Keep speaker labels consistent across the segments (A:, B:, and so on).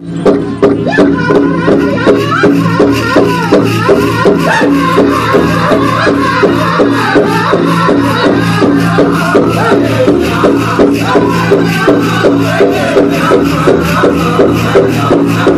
A: Thank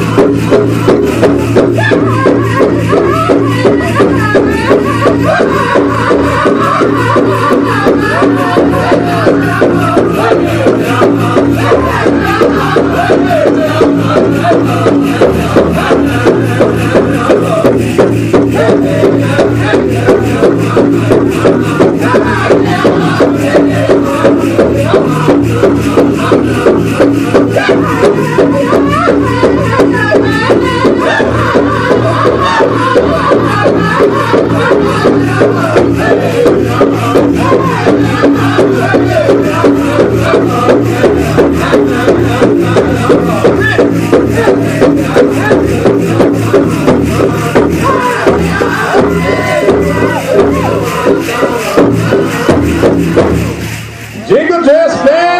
A: Hey! Jingle Test Band!